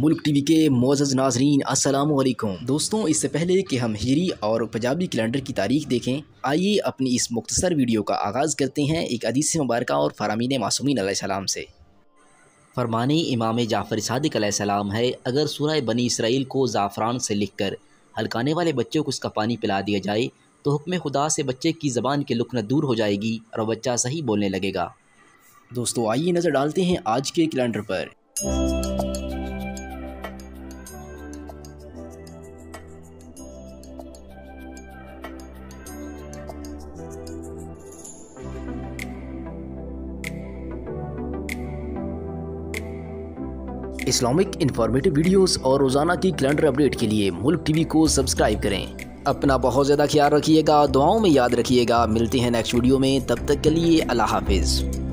मुल्क टीवी के मोज़ नाजरीन, अस्सलाम वालेकुम दोस्तों, इससे पहले कि हम हिजरी और पंजाबी कैलेंडर की तारीख देखें, आइए अपनी इस मुख्तसर वीडियो का आगाज़ करते हैं एक अदीस मुबारक और फ़रामीन मासूमिन सलाम से। फरमानी इमाम जाफ़र सदक सलाम है, अगर सूरह बनी इसराइल को ज़ाफ़रान से लिख कर हलकाने वाले बच्चों को उसका पानी पिला दिया जाए तो हुक्म खुदा से बच्चे की ज़बान की लुकन दूर हो जाएगी और बच्चा सही बोलने लगेगा। दोस्तों, आइए नज़र डालते हैं आज के कैलेंडर पर। इस्लामिक इन्फॉर्मेटिव वीडियोस और रोज़ाना की कैलेंडर अपडेट के लिए मुल्क टीवी को सब्सक्राइब करें। अपना बहुत ज़्यादा ख्याल रखिएगा, दुआओं में याद रखिएगा। मिलते हैं नेक्स्ट वीडियो में। तब तक के लिए अल्लाह हाफिज़।